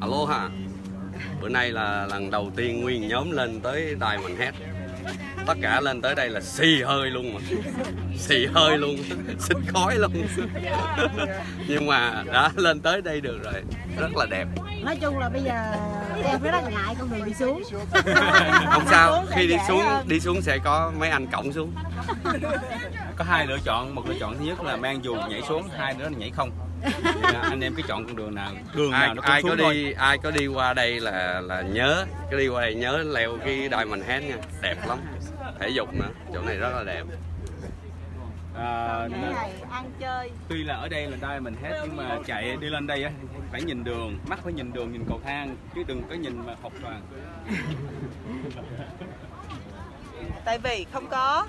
Aloha Bữa nay là lần đầu tiên nguyên nhóm lên tới Diamond Head. Tất cả lên tới đây là xì hơi luôn mà. Xì hơi luôn. Xịt khói luôn. Nhưng mà đã lên tới đây được rồi. Rất là đẹp. Nói chung là bây giờ em rất là ngại con đường đi xuống. Không sao. Khi đi xuống đi xuống sẽ có mấy anh cộng xuống. Có hai lựa chọn. Một lựa chọn thứ nhất là mang dù nhảy xuống hai nữa là nhảy không à, anh em cứ chọn con đường nào đường ai, nào nó cũng ai có xuống thôi. đi ai có đi qua đây là là nhớ cái đi qua đây nhớ leo cái Diamond Head nha. Đẹp lắm. Thể dục nữa. Chỗ này rất là đẹp. À, nó- ăn chơi. tuy là ở đây là Diamond Head nhưng mà chạy đi lên đây á phải nhìn đường mắt phải nhìn đường nhìn cầu thang chứ đừng có nhìn mà học toàn. Tại vì không có.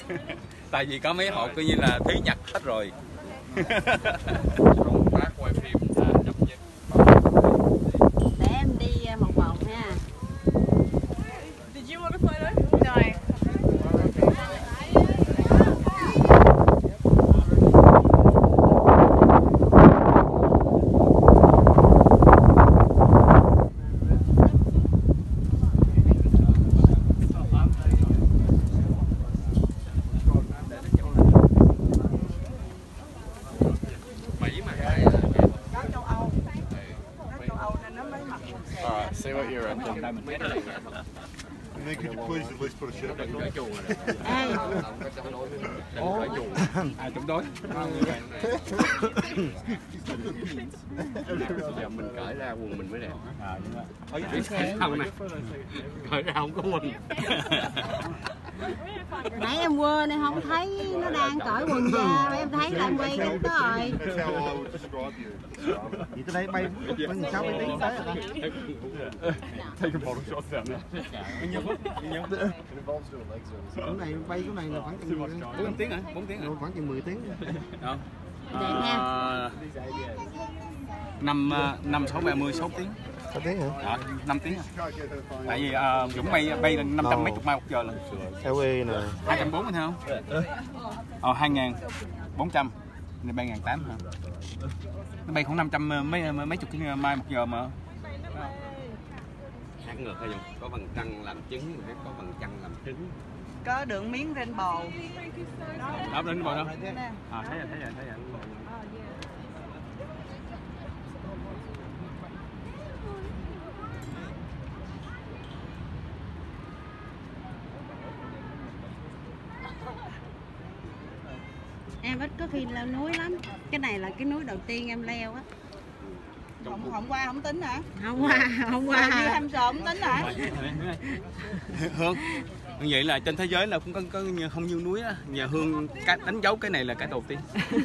Tại vì có mấy họ coi như là thí nhặt hết rồi Back way people. And then could you please at least put a shirt back on? À chống đối giờ mình cởi ra quần mình mới đẹp à, đúng rồi. Biết sao nè cởi ra không có quần nãy em quên em không thấy nó đang cởi quần ra em thấy là em quay cái đó rồi. Vậy tới đây bay bay sáu bay tiếng tới rồi ta. Take a bottle shot down there. Cái này bay cái này là khoảng chừng 10 bốn tiếng hả bốn tiếng hả khoảng chừng 10 tiếng. Ờ, năm ờ, năm sáu ba mươi sáu tiếng Sáu tiếng hả? à, năm tiếng à. Tại vì ờ, Dũng bay bay lên năm trăm mấy chục mai một giờ lần LA nè. hai trăm bốn phải không ờ hai ngàn bốn trăm này bay ngàn tám hả nó bay khoảng năm trăm mấy mấy chục cái mai một giờ mà khác ngược hay không có bằng trăng làm trứng có bằng trăng làm trứng Có đường miếng rainbow. đó lên bò đâu Nè. à thấy rồi thấy rồi thấy rồi em ít có khi leo núi lắm. Cái này là cái núi đầu tiên em leo á. Hôm, hôm qua không tính hả? hôm qua hôm Qua. Đi ham sợ không tính hả? hương như vậy là trên thế giới là cũng có, có không nhiêu núi á. Nhà hương cái, đánh dấu cái này là cái đầu tiên.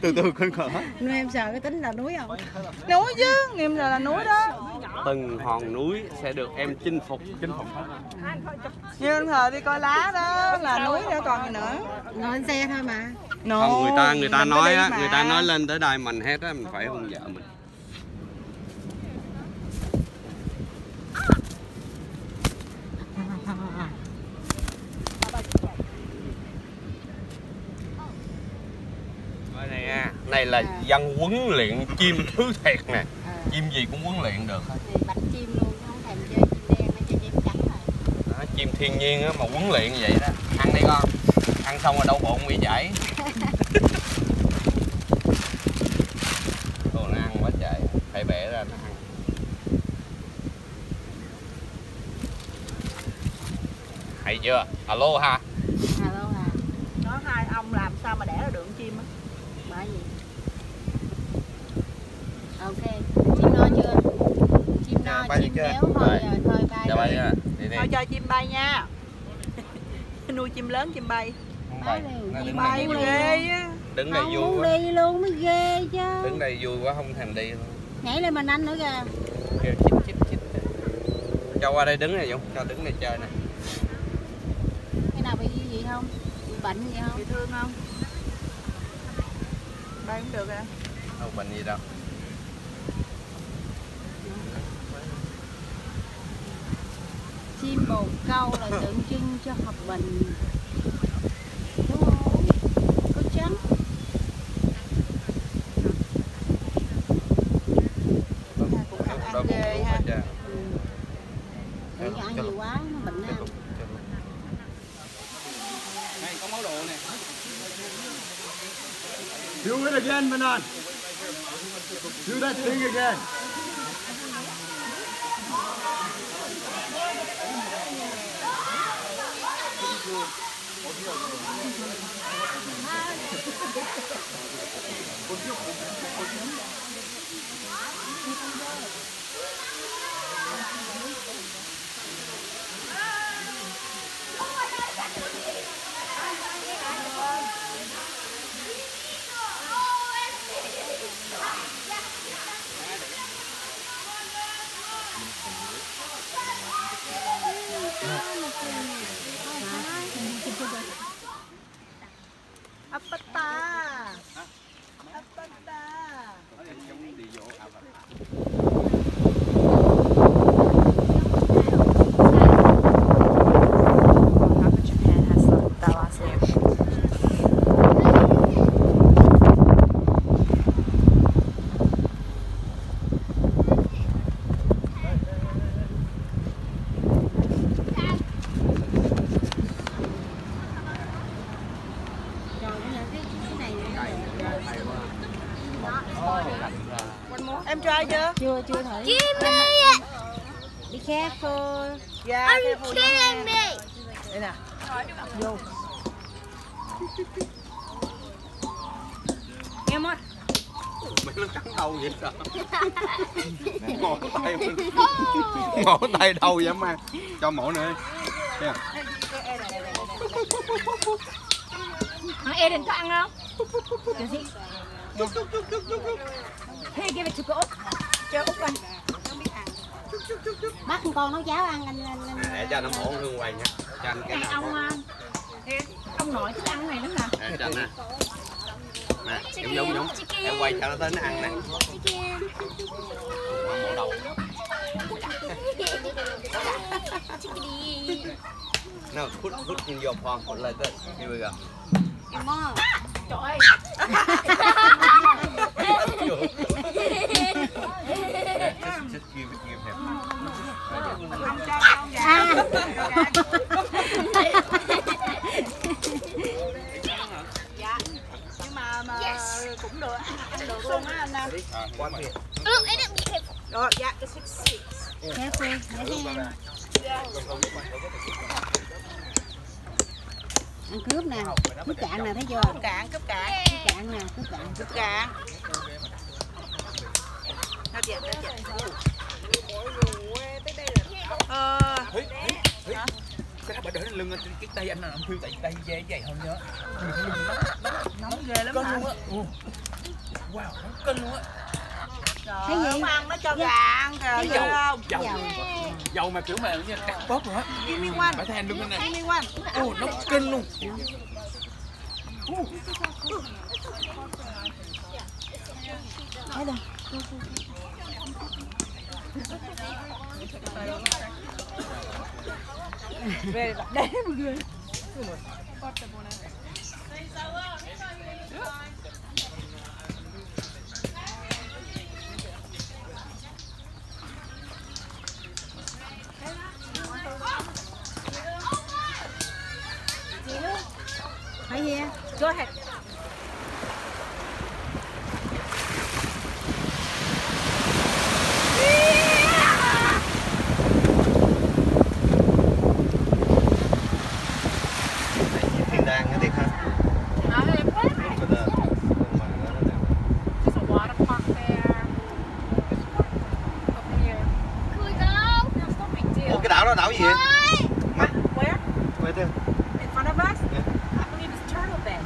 Từ từ con khở nuôi em sợ cái tính là núi không? Núi chứ, nghiêm là, là núi đó. từng hòn núi sẽ được em chinh phục. Chinh phục hết Như anh thờ đi coi lá đó là núi nữa còn gì nữa. ngồi xe thôi mà No, không người ta người ta mình nói á mà. người ta nói lên tới Diamond Head á mình phải hôn vợ mình. Này à, này là dân huấn luyện chim thứ thiệt nè. Chim gì cũng huấn luyện được hết. bạch chim luôn không thèm chơi chim đen nó chơi chim trắng rồi đó, chim thiên nhiên á mà huấn luyện vậy đó. Ăn đi con. Ăn xong rồi đau bụng bị chảy đồ nó ăn quá trời nó ăn hay chưa? Alo ha. Alo à Có hai ông làm sao mà đẻ ra được chim á. bởi gì ok chim no chưa? Chim no bay chim chưa? béo thôi rồi. thôi bay bay nha. Đi đi. Thôi cho chim bay nha. Nuôi chim lớn chim bay. Bay bay liền, Nó chim đứng Bay đây ghê á. đứng đây vui quá. đi luôn mới ghê chứ. Đứng đây vui quá không thèm đi luôn nhảy lên mình anh nữa kìa. Kêu chích chích chích. Cho qua đây đứng này Dũng. Cho đứng đây chơi nè. Cái nào bị gì không? Bị bệnh gì không? Bị thương không? Bay cũng được à. không bệnh gì đâu. Chim bồ câu là tượng trưng cho hòa bình Do it again, Manan. Do that thing again. nghe mất mấy nó cắn đầu vậy sao mổ tay mình mổ tay đầu vậy mà cho mổ nữa Thấy không? Hả Eden có ăn không? Cho chị. Hey, give it to cô Út. Cho Út ăn. Bắt con nấu cháo ăn anh anh anh. để cho nó mổ hương quay nha cho anh cái ông à, ông nội thích ăn cái này lắm nè. Nè, cho anh nè nè giống giống giống em quay cho nó tới nó ăn nè nó mổ đầu No, put put in your palm, put like this. Here we go. Trời ơi. just give it, give him. nhưng ăn six six Careful. Ăn cướp nè, cướp cạn nè thấy chưa? cạn cướp cạn Cướp cạn nè, cướp cạn. cướp cạn nó dẹp nó dẹp ờ cái bà để lưng cái tay anh là ông phiêu tại tay dây dày hơn nhớ nóng ghê lắm hả wow nó cân luôn á gì? không ăn nó cho gà ăn kìa Cái dầu. không? Dầu. Dầu. dầu mà kiểu mà như cắt bóp rồi á. Give me one. Bà thấy anh lưng anh give này me one. Ô nó cân luôn. Thấy đâu? về đây mọi người Thấy gì? go ahead Thiên đàng hả Tiết hả? Cái đó, không mà nó đẹp. There's a water park there. Up here. No, it's no big deal. Ủa cái đảo đó đảo gì vậy? where Quay theo. in front of us Yeah. I believe it's Turtle Bay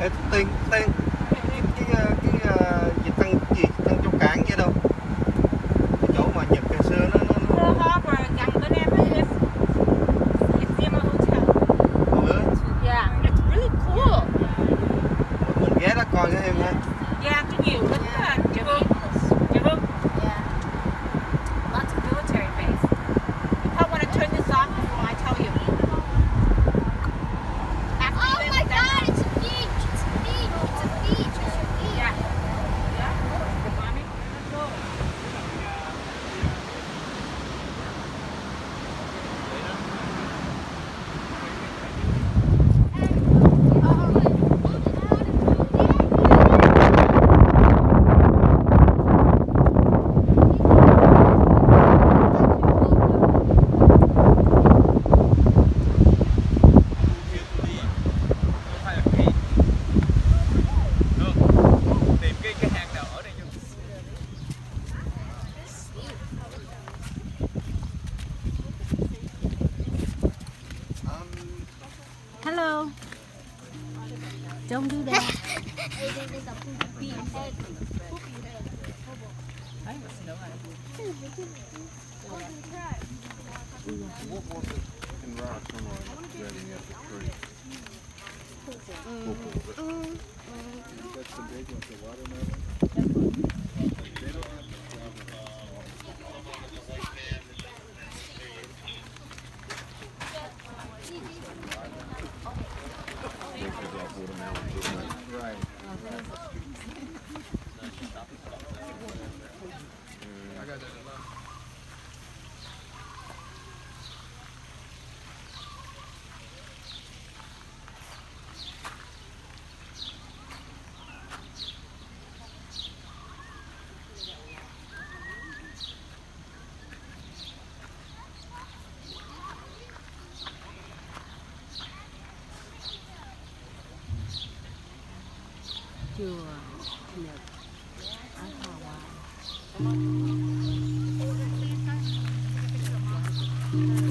Ê, Tiên, Tiên, cái, cái, ờ, cái, ờ, gì thằng gì thằng châu cảng vậy đâu? Cái chỗ mà Nhật ngày xưa nó nó, nó Harbor gần bên em ấy em It's near my hotel ừ, Yeah, it's really cool. mình ghé đó coi cái em ha. Yeah, có nhiều lắm á Dạ vâng I was no What was it in Mm. What it? That's the big one, the watermelon? Ngoại Thảo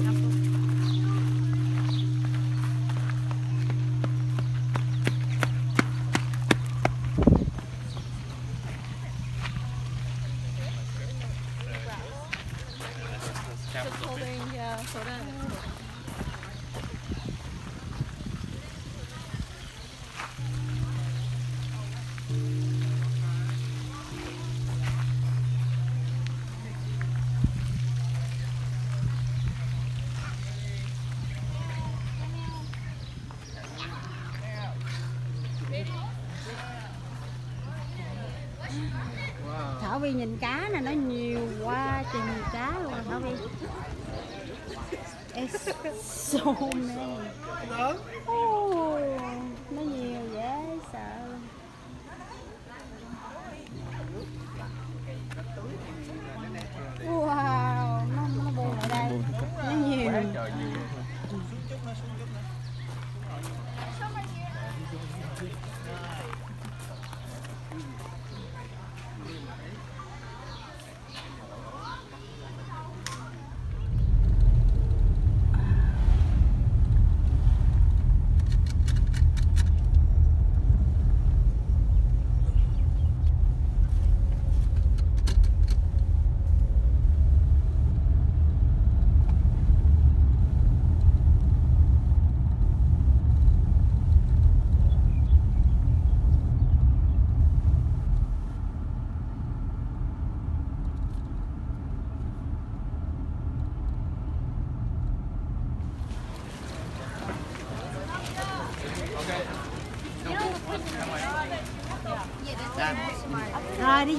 Vi nhìn cá nè nó nhiều quá trời nhiều cá luôn rồi Thảo Vi It's so many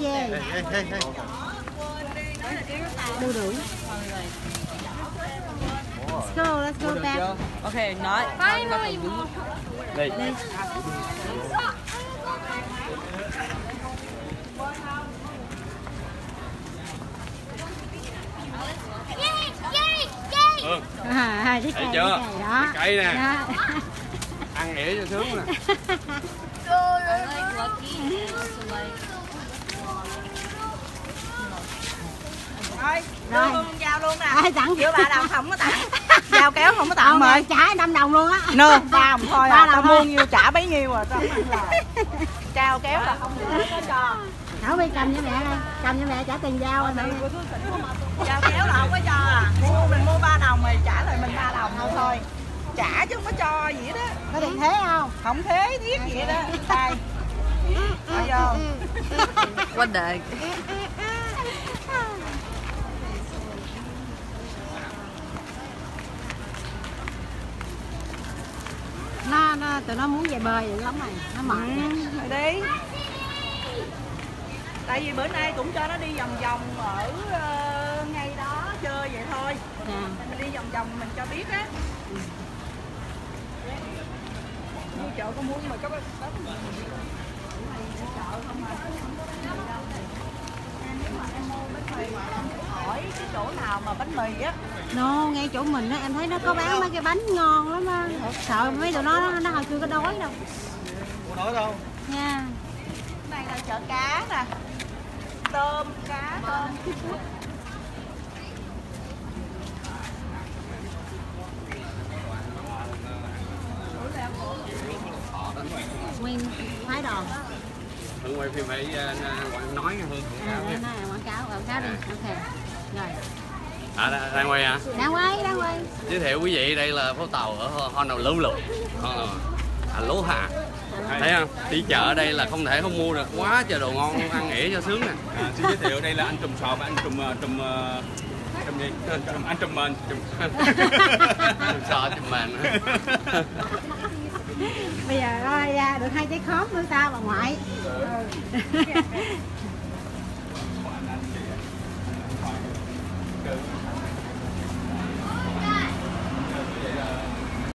về. Đu đủ Let's go, let's go back Ok, nói. Finally. Đây. Đi Hương à, thấy cây, chưa cái cây đó cái cây nè ăn ỉa cho sướng nè Thôi, Rồi. đưa luôn dao luôn nè. Ai tặng Giữa ba đồng không có tặng. Dao kéo không có tặng Ông mời. trả 5 đồng luôn á Nơ, ba đồng thôi Ba à. đồng mua nhiêu trả bấy nhiêu à. Không lời. Trao kéo là không được có cho. Thảo Vi cầm cho mẹ đây cầm cho mẹ trả tiền giao rồi mẹ Trao kéo là không có cho à. Mua mình mua ba đồng rồi trả lại mình ba đồng thôi thôi. Trả chứ không có cho gì hết á. có tiền thế không Không thế thiết gì hết á. Đây. Thôi vô. What the? Nó nó tụi nó muốn về bơi dữ lắm rồi nó mệt Ừ, rồi đi. Tại vì bữa nay cũng cho nó đi vòng vòng ở ờ, ngay đó chơi vậy thôi. nè Mình đi vòng vòng mình cho biết á. Như chợ có muốn mà có bánh hỏi cái chỗ nào mà bánh mì á. No ngay chỗ mình á em thấy nó có bán mấy cái bánh ngon lắm á. Sợ mấy tụi nó nó, nó hồi chưa có đói đâu. Cô nói đâu? nha. Này là chợ cá nè. Tôm cá tôm. Nguyên thái đòn. Hương quay phim phải nói nghe hương quảng à, cáo quảng cáo quảng cáo đi. Ok rồi. À đang- đang quay hả? Đang quay đang quay. Giới thiệu quý vị đây là phố tàu ở Hòn Đầu Lũ Lụt à, Lố Hà thấy không? Đi chợ ở đây là không thể không mua được. Quá trời đồ ngon luôn ăn nghỉ cho sướng nè. À, xin giới thiệu đây là anh trùm sò và anh trùm ờ, trùm ờ, trùm gì? Trùm, anh trùm mền. Trùm Chùm sò chùm mền bây giờ rồi à, được hai trái khóm nữa ta bà ngoại. Ừ. Yes.